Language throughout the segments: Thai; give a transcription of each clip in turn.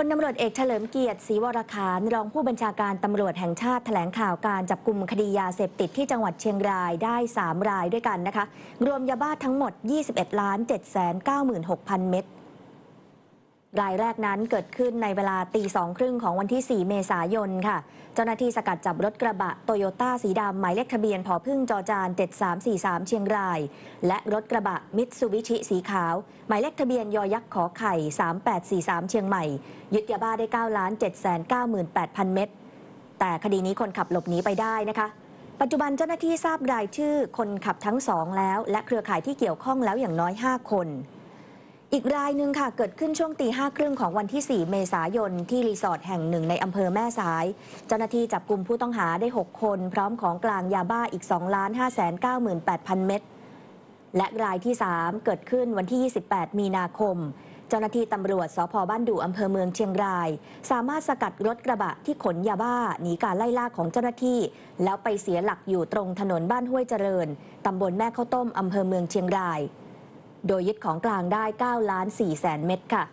พลตำรวจเอกเฉลิมเกียรติศรีวรคารรองผู้บัญชาการตำรวจแห่งชาติแถลงข่าวการจับกลุ่มคดียาเสพติดที่จังหวัดเชียงรายได้ 3 รายด้วยกันนะคะ รวมยาบ้าทั้งหมด 21 ล้าน7 9 6 0 0 0 เม็ด รายแรกนั้นเกิดขึ้นในเวลาตีสองครึ่งของวันที่ 4 เมษายนค่ะ เจ้าหน้าที่สกัดจับรถกระบะโตโยต้าสีดำหมายเลขทะเบียนผอพึ่งจอจาน 7343 เชียงราย และรถกระบะมิตซูบิชิสีขาว หมายเลขทะเบียนยอยักษ์ขอไข่ 3843 เชียงใหม่ ยึดยาบ้าได้9ล้าน798,000 เม็ดแต่คดีนี้คนขับหลบหนีไปได้นะคะ ปัจจุบันเจ้าหน้าที่ทราบรายชื่อคนขับทั้งสองแล้ว และเครือข่ายที่เกี่ยวข้องแล้วอย่างน้อย 5 คน อีกรายหนึ่งค่ะเกิดขึ้นช่วงตีห้าครึ่งของวันที่ 4 เมษายน ที่รีสอร์ทแห่งหนึ่งในอำเภอแม่สาย เจ้าหน้าที่จับกลุ่มผู้ต้องหาได้ 6 คน พร้อมของกลางยาบ้าอีก 2 ล้าน5 9 8 0 0 0 เม็ดและรายที่ 3 เกิดขึ้นวันที่ 28 มีนาคม เจ้าหน้าที่ตำรวจสพบ้านดู่อำเภอเมืองเชียงราย สามารถสกัดรถกระบะที่ขนยาบ้าหนีการไล่ล่าของเจ้าหน้าที่ แล้วไปเสียหลักอยู่ตรงถนนบ้านห้วยเจริญตำบลแม่ข้าวต้มอำเภอเมืองเชียงราย โดยยึดของกลางได้9ล้าน4แสนเม็ดค่ะ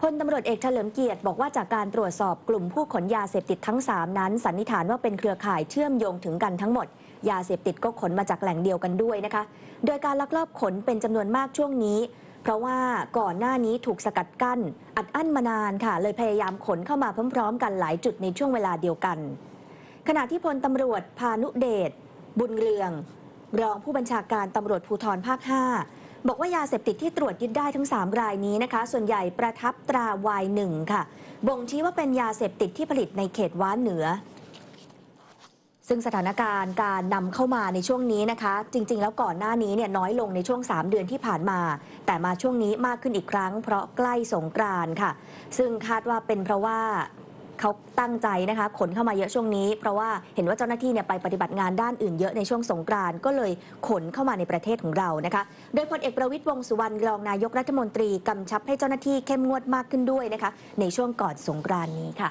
พลตำรวจเอกเฉลิมเกียรติบอกว่าจากการตรวจสอบกลุ่มผู้ขนยาเสพติดทั้ง 3 นั้น สันนิษฐานว่าเป็นเครือข่ายเชื่อมโยงถึงกันทั้งหมด ยาเสพติดก็ขนมาจากแหล่งเดียวกันด้วยนะคะ โดยการลักลอบขนเป็นจำนวนมากช่วงนี้ เพราะว่าก่อนหน้านี้ถูกสกัดกั้น อัดอั้นมานานค่ะ เลยพยายามขนเข้ามาพร้อม ๆ กันหลายจุดในช่วงเวลาเดียวกัน ขณะที่พลตำรวจพานุเดชบุญเรือง รองผู้บัญชาการตำรวจภูธรภาค 5 บอกว่ายาเสพติดที่ตรวจยึดได้ทั้ง 3 รายนี้นะคะ ส่วนใหญ่ประทับตราวายหนึ่งค่ะ บ่งชี้ว่าเป็นยาเสพติดที่ผลิตในเขตว้านเหนือ ซึ่งสถานการณ์การนำเข้ามาในช่วงนี้นะคะ จริง ๆ แล้วก่อนหน้านี้เนี่ยน้อยลงในช่วง 3 เดือนที่ผ่านมา แต่มาช่วงนี้มากขึ้นอีกครั้ง เพราะใกล้สงกรานต์ค่ะ ซึ่งคาดว่าเป็นเพราะว่า เขาตั้งใจนะคะขนเข้ามาเยอะช่วงนี้ เพราะว่าเห็นว่าเจ้าหน้าที่เนี่ยไปปฏิบัติงานด้านอื่นเยอะในช่วงสงกรานต์ก็เลยขนเข้ามาในประเทศของเรานะคะโดยพลเอกประวิตยวงสุวรรณรองนายกรัฐมนตรีกำชับให้เจ้าหน้าที่เข้มงวดมากขึ้นด้วยนะคะในช่วงก่อนสงกรานต์นี้ค่ะ